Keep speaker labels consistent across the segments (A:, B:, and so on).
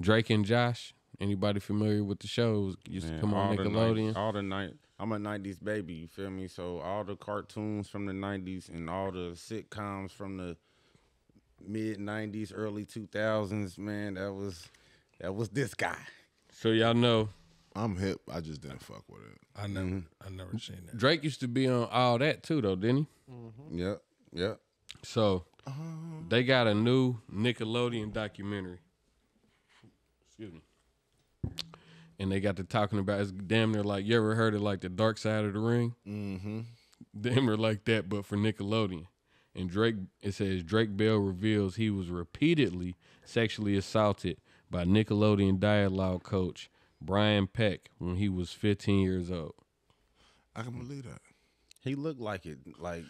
A: Drake and Josh. Anybody familiar with the shows? Used to come on
B: all the
A: Nickelodeon.
B: 90s all the night. I'm a '90s baby. You feel me? So all the cartoons from the '90s and all the sitcoms from the mid '90s, early 2000s. Man, that was that was this guy.
A: So y'all know
C: I'm hip. I just didn't fuck with it.
D: I never,
B: Mm-hmm.
D: I never seen that.
A: Drake used to be on all that too, though, didn't he?
B: Yep, yep.
A: So they got a new Nickelodeon documentary. Excuse me. And they got to talking about it's damn near like you ever heard of like the Dark Side of the Ring? Mm-hmm. Damn near like that, but for Nickelodeon. And Drake, it says Drake Bell reveals he was repeatedly sexually assaulted by Nickelodeon dialogue coach Brian Peck when he was 15 years old.
C: I can believe that.
B: He looked like it. Like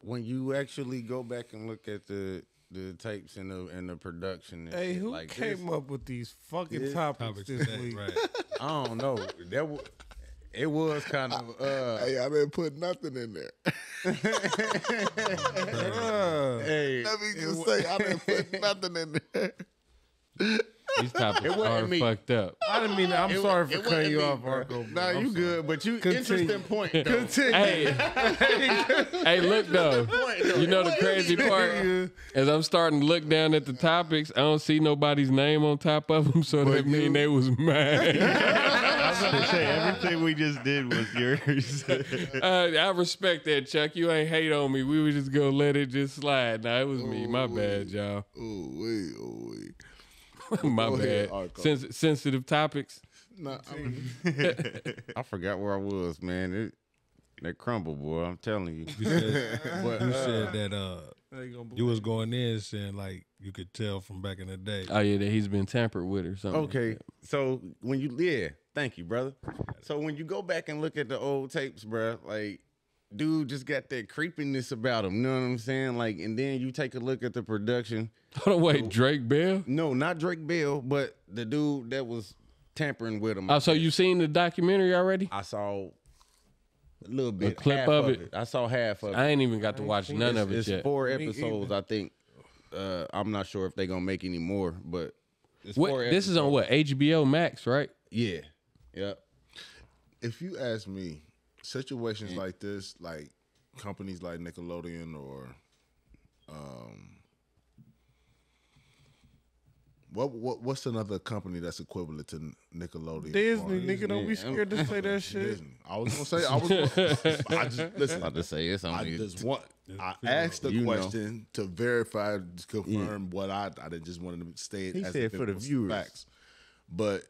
B: when you actually go back and look at the the tapes and the and the production. And
E: Hey,
B: shit
E: who
B: like
E: came
B: this,
E: up with these fucking
B: this
E: topics
D: Topics
E: this
D: today,
E: week?
D: right?
B: I don't know. That was, it was kind of uh.
C: Hey, I didn't put nothing in there.
E: Uh,
B: Hey,
C: Let me just say, I didn't put nothing in there.
A: These topics
B: wasn't
A: are
B: me.
A: fucked up.
E: I didn't mean. I'm
B: It wa-
E: sorry for cutting you
B: me,
E: off,
B: bro.
E: Marco.
B: Nah,
E: I'm
B: you
E: sorry.
B: good, but you
E: Continue.
B: interesting point. Though.
E: Continue.
A: Hey, hey, look though. You know the crazy part is I'm starting to look down at the topics. I don't see nobody's name on top of them, so that mean they was mad.
F: I was about to say everything we just did was yours.
A: uh, I respect that, Chuck. You ain't hate on me. We were just gonna let it just slide. Nah, it was me. My bad, y'all.
C: Oh wait, oh wait.
A: My
C: Go ahead,
A: bad.
C: Arco.
A: Sens- sensitive topics.
C: Nah, I mean,
B: I forgot where I was, man. It, that crumble, boy. I'm telling you.
D: You said,
B: But,
D: you
B: uh,
D: said that uh, you was going in saying like you could tell from back in the day.
A: Oh yeah, that he's been tampered with or something.
B: Okay, so when you yeah, thank you, brother. So when you go back and look at the old tapes, bruh, like dude just got that creepiness about him. You know what I'm saying? Like, and then you take a look at the production.
A: Hold on, wait, Drake Bell.
B: No, not Drake Bell, but the dude that was tampering with him.
A: Oh, so you seen the documentary already?
B: I saw a little bit, a
A: clip
B: half
A: of
B: of
A: it?
B: it. I saw half of it.
A: I ain't even got to watch none
B: it's,
A: of it
B: it's
A: yet.
B: four episodes, I think. Uh, I'm not sure if they're gonna make any more, but it's
A: What,
B: four
A: this is on what HBO Max, right?
B: Yeah, yep.
C: if you ask me, situations like this, like companies like Nickelodeon or um what what what's another company that's equivalent to Nickelodeon?
E: Disney,
C: Or-
E: nigga, don't be scared to say that shit.
C: Disney. I was gonna say I was. Gonna, I just listen.
B: About to say it's
C: I just want. I asked the
B: You know.
C: question to verify, to confirm what I. I didn't just want to stay.
B: He
C: as
B: said
C: if
B: for the viewers.
C: Facts, but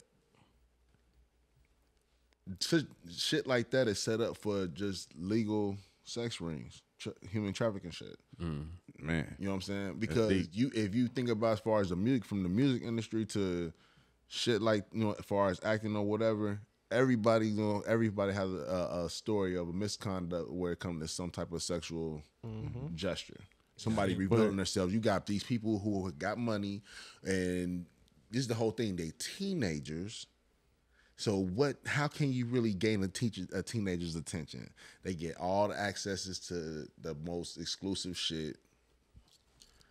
C: shit, shit like that is set up for just legal sex rings, tra- human trafficking shit. Mm.
B: man.
C: You know what I'm saying? Because you, if you think about as far as the music, from the music industry to shit like you know, as far as acting or whatever, everybody you know, everybody has a, a story of a misconduct where it comes to some type of sexual mm-hmm. gesture. Somebody revealing themselves. You got these people who got money, and this is the whole thing. They teenagers. So what? How can you really gain a teacher a teenager's attention? They get all the accesses to the most exclusive shit,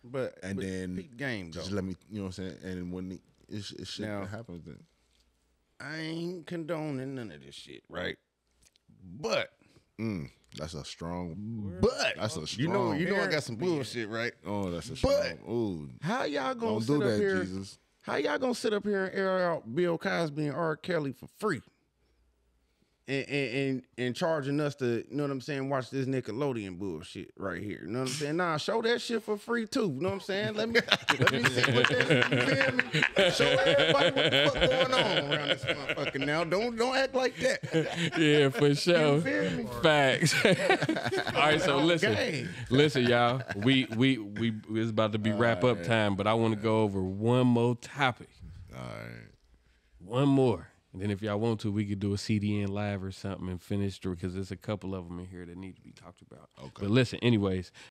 B: But
C: and
B: but
C: then
B: game though.
C: just let me, you know what I'm saying. And when the, it's, it's shit
B: Now-
C: happens, then
B: I ain't condoning none of this shit, right? But
C: mm, that's a strong.
B: but
C: That's a strong.
B: you know you know I got some bullshit, right?
C: Oh, that's a
B: But-
C: strong. Ooh,
B: How y'all gonna
C: do that,
B: here?
C: Jesus.
B: How y'all gonna sit up here and air out Bill Cosby and R. Kelly for free? And, and and and charging us to, you know what I'm saying, watch this Nickelodeon bullshit right here. You know what I'm saying? Nah, show that shit for free too. You know what I'm saying? Let me let me see what that you? Show everybody what the fuck going on around this motherfucker now. Don't don't act like that.
A: yeah, for sure. Facts. All right, so listen,
B: Okay.
A: listen, y'all. We we we it's about to be wrap up time, but I want to go over one more topic.
C: All right.
A: One more. And then if y'all want to, we could do a CDN live or something and finish through because there's a couple of them in here that need to be talked about. Okay. But listen, anyways,